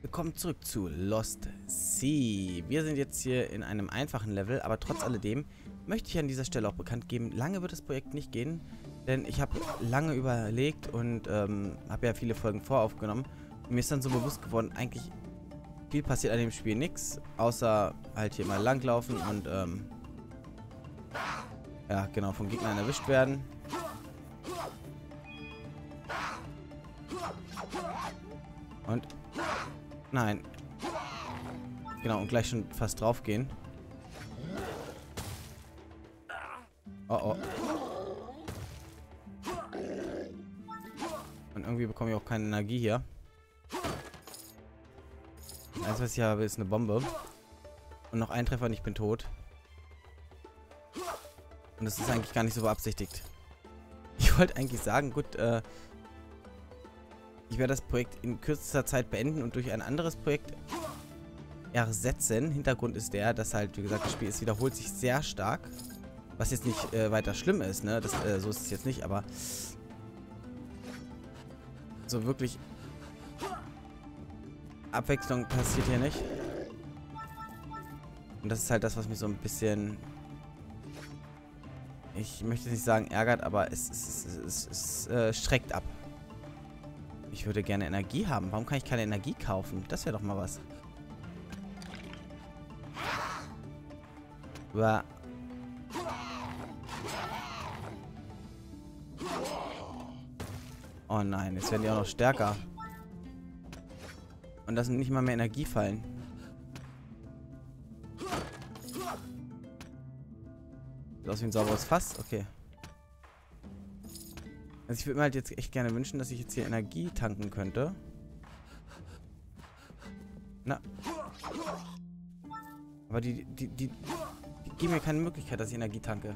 Willkommen zurück zu Lost Sea. Wir sind jetzt hier in einem einfachen Level, aber trotz alledem möchte ich an dieser Stelle auch bekannt geben, lange wird das Projekt nicht gehen, denn ich habe lange überlegt und ähm, habe ja viele Folgen voraufgenommen. Und mir ist dann so bewusst geworden, eigentlich viel passiert an dem Spiel nichts, außer halt hier mal langlaufen und ähm, ja, genau, von Gegnern erwischt werden. Und Nein. Genau, und gleich schon fast drauf gehen. Oh, oh. Und irgendwie bekomme ich auch keine Energie hier. Alles, was ich habe, ist eine Bombe. Und noch ein Treffer und ich bin tot. Und das ist eigentlich gar nicht so beabsichtigt. Ich wollte eigentlich sagen, gut, äh, ich werde das Projekt in kürzester Zeit beenden und durch ein anderes Projekt ersetzen. Hintergrund ist der, dass halt, wie gesagt, das Spiel es wiederholt sich sehr stark. Was jetzt nicht äh, weiter schlimm ist, ne? Das, äh, so ist es jetzt nicht, aber so wirklich Abwechslung passiert hier nicht. Und das ist halt das, was mich so ein bisschen ich möchte nicht sagen ärgert, aber es, es, es, es, es äh, schreckt ab. Ich würde gerne Energie haben. Warum kann ich keine Energie kaufen? Das wäre doch mal was. Uah. Oh nein, jetzt werden die auch noch stärker. Und das sind nicht mal mehr Energiefallen. Sieht aus wie ein sauberes Fass. Okay. Also ich würde mir halt jetzt echt gerne wünschen, dass ich jetzt hier Energie tanken könnte. Na. Aber die, die, die, die geben mir keine Möglichkeit, dass ich Energie tanke.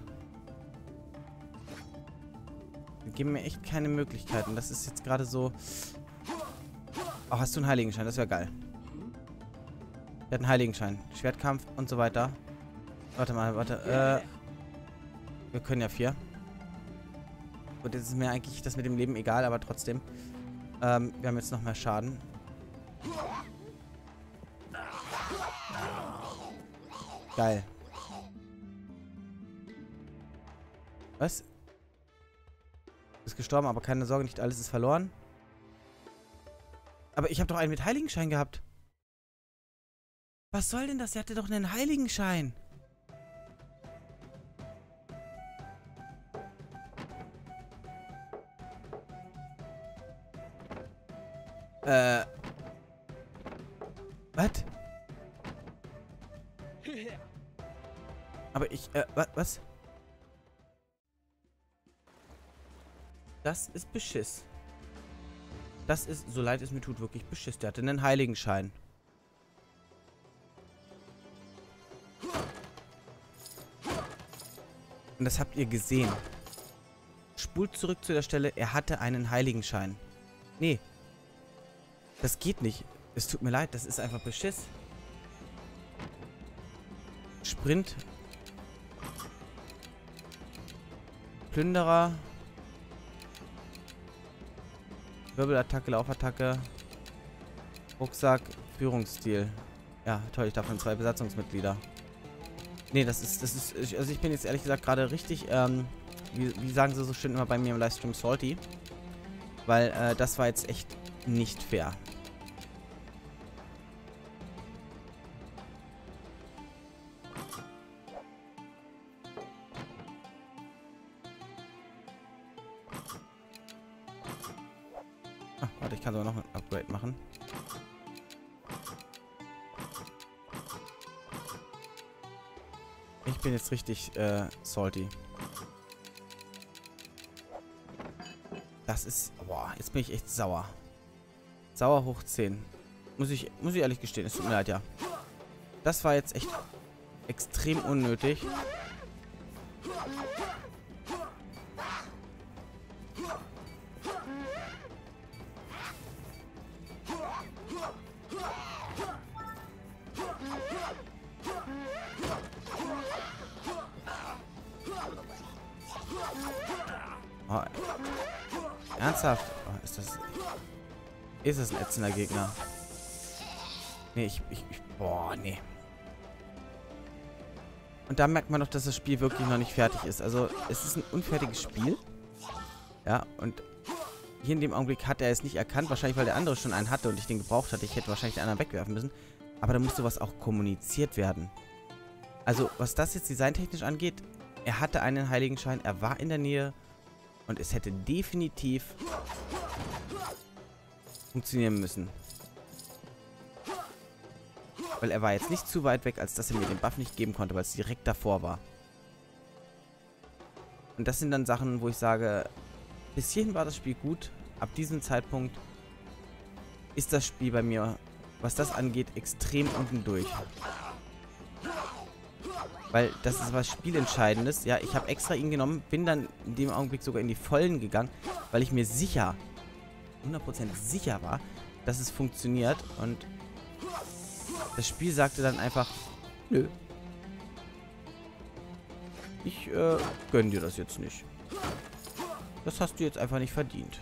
Die geben mir echt keine Möglichkeit. Und das ist jetzt gerade so... Oh, hast du einen Heiligenschein? Das wäre geil. Er hat einen Heiligenschein. Schwertkampf und so weiter. Warte mal, warte. Äh, wir können ja vier. Gut, jetzt ist mir eigentlich das mit dem Leben egal, aber trotzdem. Ähm, wir haben jetzt noch mehr Schaden. Geil. Was? Du bist gestorben, aber keine Sorge, nicht alles ist verloren. Aber ich habe doch einen mit Heiligenschein gehabt. Was soll denn das? Er hatte doch einen Heiligenschein. Äh. Was? Aber ich, äh, wa was? Das ist Beschiss. Das ist, so leid es mir tut, wirklich Beschiss. Der hatte einen Heiligenschein. Und das habt ihr gesehen. Spult zurück zu der Stelle, er hatte einen Heiligenschein. Nee, das geht nicht. Es tut mir leid, das ist einfach Beschiss. Sprint. Plünderer. Wirbelattacke, Laufattacke. Rucksack, Führungsstil. Ja, toll, ich darf von zwei Besatzungsmitglieder. Nee, das ist, das ist, also ich bin jetzt ehrlich gesagt gerade richtig, ähm, wie, wie, sagen sie so schön immer bei mir im Livestream, salty. Weil, äh, das war jetzt echt nicht fair. ich kann sogar noch ein Upgrade machen. Ich bin jetzt richtig äh, salty. Das ist... Boah, jetzt bin ich echt sauer. Sauer hoch 10. Muss ich, muss ich ehrlich gestehen. Es tut mir leid, ja. Das war jetzt echt extrem unnötig. Oh, ernsthaft? Oh, ist das... Ist das ein ätzender Gegner? Nee, ich, ich, ich... Boah, nee. Und da merkt man doch, dass das Spiel wirklich noch nicht fertig ist. Also, es ist ein unfertiges Spiel. Ja, und hier in dem Augenblick hat er es nicht erkannt. Wahrscheinlich, weil der andere schon einen hatte und ich den gebraucht hatte. Ich hätte wahrscheinlich den anderen wegwerfen müssen. Aber da muss sowas auch kommuniziert werden. Also, was das jetzt designtechnisch angeht, er hatte einen Heiligenschein, er war in der Nähe und es hätte definitiv funktionieren müssen. Weil er war jetzt nicht zu weit weg, als dass er mir den Buff nicht geben konnte, weil es direkt davor war. Und das sind dann Sachen, wo ich sage, bis hierhin war das Spiel gut. Ab diesem Zeitpunkt ist das Spiel bei mir, was das angeht, extrem unten durch. Weil das ist was Spielentscheidendes. Ja, ich habe extra ihn genommen, bin dann in dem Augenblick sogar in die Vollen gegangen, weil ich mir sicher, 100% sicher war, dass es funktioniert. Und das Spiel sagte dann einfach, nö. Ich äh, gönn dir das jetzt nicht. Das hast du jetzt einfach nicht verdient.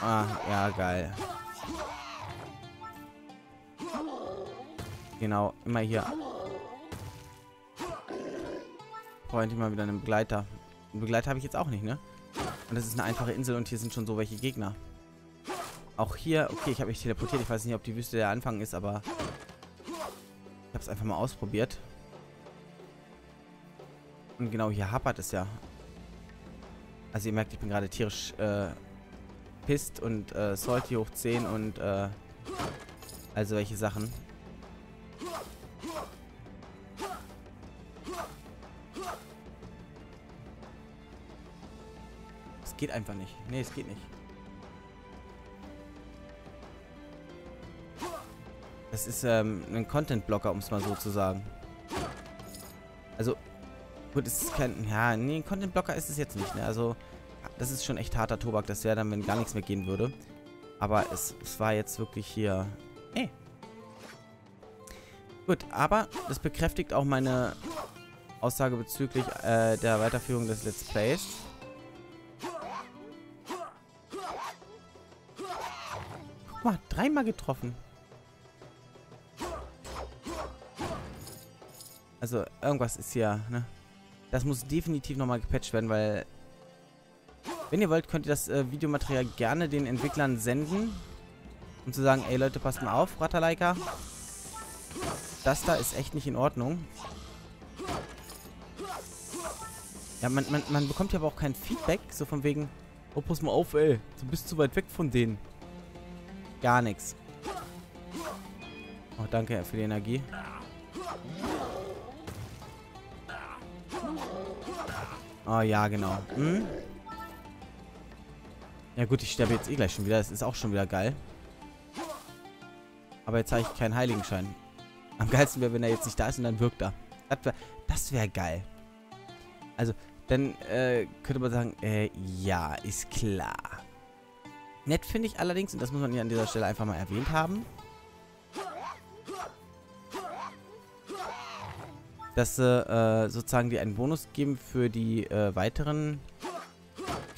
Ah, ja, geil. Genau, immer hier. Brauche endlich mal wieder einen Begleiter. Einen Begleiter habe ich jetzt auch nicht, ne? Und das ist eine einfache Insel und hier sind schon so welche Gegner. Auch hier, okay, ich habe mich teleportiert. Ich weiß nicht, ob die Wüste der Anfang ist, aber ich habe es einfach mal ausprobiert. Und genau, hier hapert es ja. Also ihr merkt, ich bin gerade tierisch äh, pisst und äh, Salty hoch 10 und äh, also welche Sachen. Geht einfach nicht. Nee, es geht nicht. Das ist ähm, ein Content-Blocker, um es mal so zu sagen. Also, gut, es ist kein... Ja, nee, ein Content-Blocker ist es jetzt nicht, ne? Also, das ist schon echt harter Tobak. Das wäre dann, wenn gar nichts mehr gehen würde. Aber es, es war jetzt wirklich hier... Ey. Gut, aber das bekräftigt auch meine Aussage bezüglich äh, der Weiterführung des Let's Plays. Mal, dreimal getroffen. Also, irgendwas ist hier, ne? Das muss definitiv nochmal gepatcht werden, weil... Wenn ihr wollt, könnt ihr das äh, Videomaterial gerne den Entwicklern senden. Um zu sagen, ey Leute, passt mal auf, Ratalaika. Das da ist echt nicht in Ordnung. Ja, man, man, man bekommt ja aber auch kein Feedback, so von wegen, oh, pass mal auf, ey, du bist zu weit weg von denen. Gar nichts. Oh, danke für die Energie. Oh ja, genau. Hm? Ja gut, ich sterbe jetzt eh gleich schon wieder. Das ist auch schon wieder geil. Aber jetzt habe ich keinen Heiligenschein. Am geilsten wäre, wenn er jetzt nicht da ist und dann wirkt er. Das wäre wär geil. Also, dann äh, könnte man sagen, äh, ja, ist klar. Nett finde ich allerdings, und das muss man hier an dieser Stelle einfach mal erwähnt haben, dass sie äh, sozusagen dir einen Bonus geben für die äh, weiteren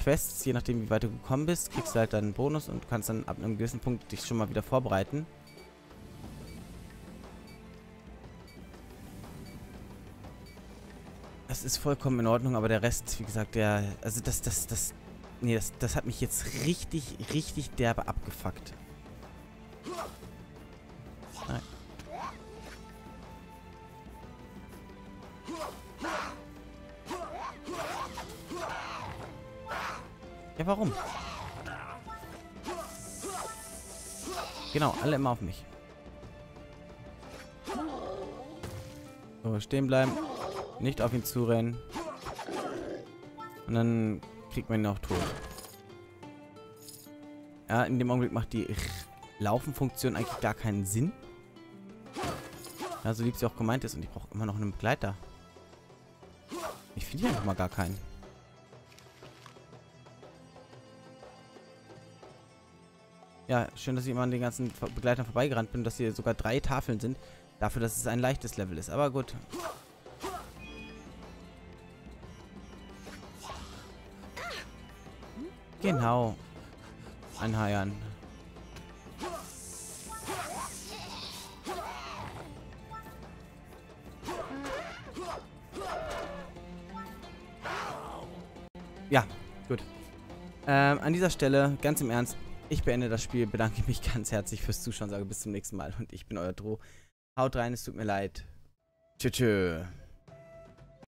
Quests. Je nachdem, wie weit du gekommen bist, kriegst du halt dann einen Bonus und kannst dann ab einem gewissen Punkt dich schon mal wieder vorbereiten. Das ist vollkommen in Ordnung, aber der Rest, wie gesagt, der... Also das, das, das... Nee, das, das hat mich jetzt richtig, richtig derbe abgefuckt. Nein. Ja, warum? Genau, alle immer auf mich. So, stehen bleiben. Nicht auf ihn zurennen. Und dann kriegt man ihn auch tot. Ja, in dem Augenblick macht die Laufen-Funktion eigentlich gar keinen Sinn. Ja, so lieb sie auch gemeint ist. Und ich brauche immer noch einen Begleiter. Ich finde hier einfach mal gar keinen. Ja, schön, dass ich immer an den ganzen Begleitern vorbeigerannt bin, dass hier sogar drei Tafeln sind. Dafür, dass es ein leichtes Level ist. Aber gut. Genau. Anheiern. Ja, gut. Ähm, an dieser Stelle, ganz im Ernst, ich beende das Spiel, bedanke mich ganz herzlich fürs Zuschauen, sage bis zum nächsten Mal und ich bin euer Droh. Haut rein, es tut mir leid. Tschüss. tschüss.